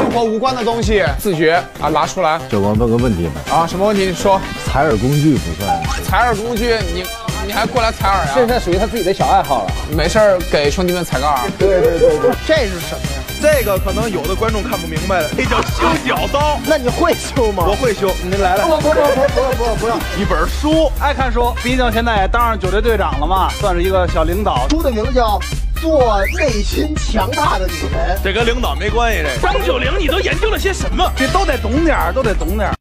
生活无关的东西，自觉啊拿出来教官问个问题吧，啊，什么问题？你说，采耳工具不算。采耳工具，你你还过来采耳啊？这是属于他自己的小爱好了。没事儿给兄弟们采个耳。对对对对，这是什么呀？这个可能有的观众看不明白了，这叫修脚刀。那你会修吗？我会修，您来来。不不不不不不不要！一本书，爱看书，毕竟现在也当上九队队长了嘛，算是一个小领导。书的名字叫《做内心强大的女人》。这跟领导没关系。这张九龄，你都研究了些什么？这都得懂点儿，都得懂点儿。